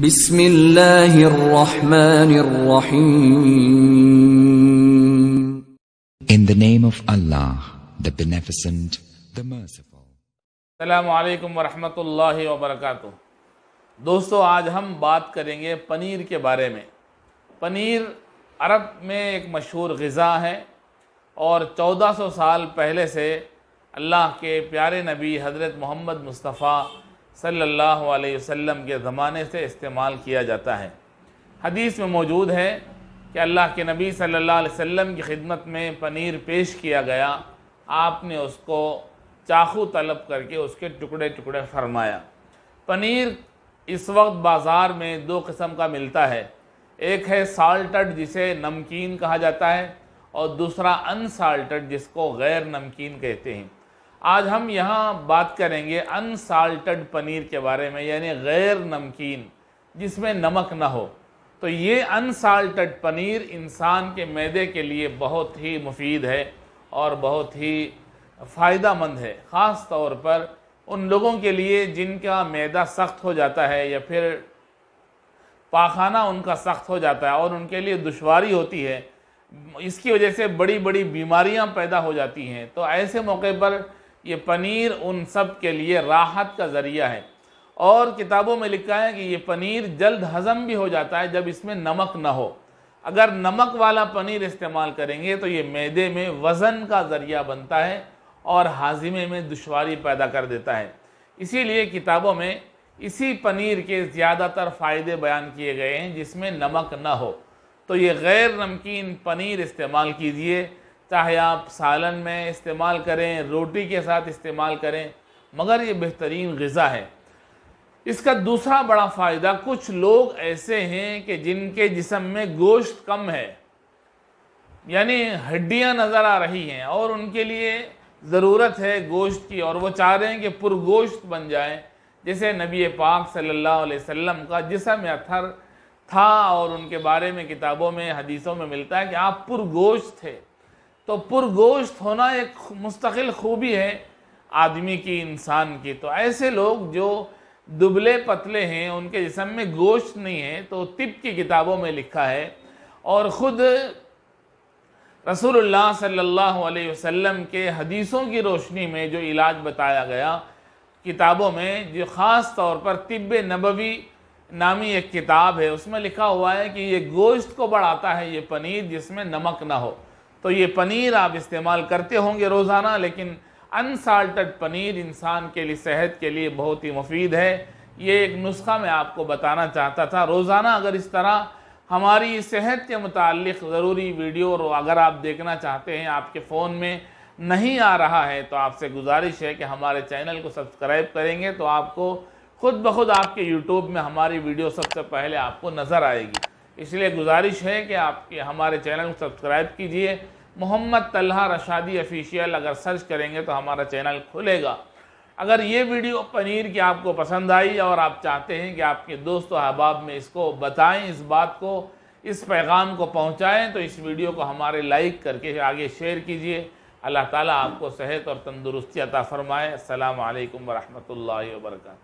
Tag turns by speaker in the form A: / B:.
A: बिस्मिल्लाहिर्रहमानिर्रहीम
B: In the name of Allah, the Beneficent, the Merciful.
C: अल्लाम वरहमतुल्लाहि वबरकatuh दोस्तों आज हम बात करेंगे पनीर के बारे में। पनीर अरब में एक मशहूर गज़ा है और 1400 साल पहले से अल्लाह के प्यारे नबी हज़रत मोहम्मद मुस्तफ़ा सल्लल्लाहु अलैहि वसल्लम के ज़माने से इस्तेमाल किया जाता है। हदीस में मौजूद है कि अल्लाह के नबी सल्लल्लाहु अलैहि वसल्लम की खिदमत में पनीर पेश किया गया। आपने उसको चाकू तलब करके उसके टुकड़े टुकड़े फरमाया। पनीर इस वक्त बाज़ार में दो किस्म का मिलता है। एक है साल्टड जिसे नमकीन कहा जाता है, और दूसरा अनसाल्टड जिसको गैर नमकीन कहते हैं। आज हम यहाँ बात करेंगे अनसाल्टड पनीर के बारे में, यानी गैर नमकीन, जिसमें नमक ना हो। तो ये अनसाल्टड पनीर इंसान के मैदे के लिए बहुत ही मुफीद है और बहुत ही फ़ायदा मंद है, ख़ास तौर पर उन लोगों के लिए जिनका मैदा सख्त हो जाता है या फिर पाखाना उनका सख्त हो जाता है और उनके लिए दुशारी होती है। इसकी वजह से बड़ी बड़ी बीमारियाँ पैदा हो जाती हैं। तो ऐसे मौके पर ये पनीर उन सब के लिए राहत का ज़रिया है। और किताबों में लिखा है कि ये पनीर जल्द हज़म भी हो जाता है जब इसमें नमक ना हो। अगर नमक वाला पनीर इस्तेमाल करेंगे तो ये मैदे में वज़न का ज़रिया बनता है और हाजिमे में दुशारी पैदा कर देता है। इसीलिए किताबों में इसी पनीर के ज़्यादातर फ़ायदे बयान किए गए हैं जिसमें नमक ना हो। तो ये गैर नमकीन पनीर इस्तेमाल कीजिए। चाहे आप सालन में इस्तेमाल करें, रोटी के साथ इस्तेमाल करें, मगर ये बेहतरीन गज़ा है। इसका दूसरा बड़ा फ़ायदा, कुछ लोग ऐसे हैं कि जिनके जिसम में गोश्त कम है, यानी हड्डियाँ नज़र आ रही हैं, और उनके लिए ज़रूरत है गोश्त की, और वो चाह रहे हैं कि पुरगोश्त बन जाए, जैसे नबी पाक सल्लल्लाहु अलैहि वसल्लम का जिसम अथर था, और उनके बारे में किताबों में, हदीसों में मिलता है कि आप पुरगोश्त थे तो पुरगोश्त होना एक मुस्तकिल खूबी है आदमी की, इंसान की। तो ऐसे लोग जो दुबले पतले हैं, उनके जिसम में गोश्त नहीं है तो तिब की किताबों में लिखा है, और ख़ुद रसूलुल्लाह सल्लल्लाहु अलैहि वसल्लम के हदीसों की रोशनी में जो इलाज बताया गया, किताबों में, जो ख़ास तौर पर तिब नबवी नामी एक किताब है, उसमें लिखा हुआ है कि ये गोश्त को बढ़ाता है ये पनीर जिसमें नमक ना हो। तो ये पनीर आप इस्तेमाल करते होंगे रोज़ाना, लेकिन अनसाल्टेड पनीर इंसान के लिए, सेहत के लिए बहुत ही मुफीद है। ये एक नुस्खा मैं आपको बताना चाहता था। रोज़ाना अगर इस तरह हमारी सेहत के मुतालिक ज़रूरी वीडियो अगर आप देखना चाहते हैं, आपके फ़ोन में नहीं आ रहा है तो आपसे गुजारिश है कि हमारे चैनल को सब्सक्राइब करेंगे तो आपको खुद ब खुद आपके यूट्यूब में हमारी वीडियो सबसे पहले आपको नज़र आएगी। इसलिए गुजारिश है कि आपके, हमारे चैनल को सब्सक्राइब कीजिए। मोहम्मद तल्हा रशादी ऑफिशियल अगर सर्च करेंगे तो हमारा चैनल खुलेगा। अगर ये वीडियो पनीर की आपको पसंद आई और आप चाहते हैं कि आपके दोस्त अहबाब में इसको बताएँ, इस बात को, इस पैगाम को पहुंचाएँ तो इस वीडियो को हमारे लाइक करके आगे शेयर कीजिए। अल्लाह ताला आपको सेहत और तंदुरुस्ती अता फ़रमाए। अल्लाम वरहमल वर्का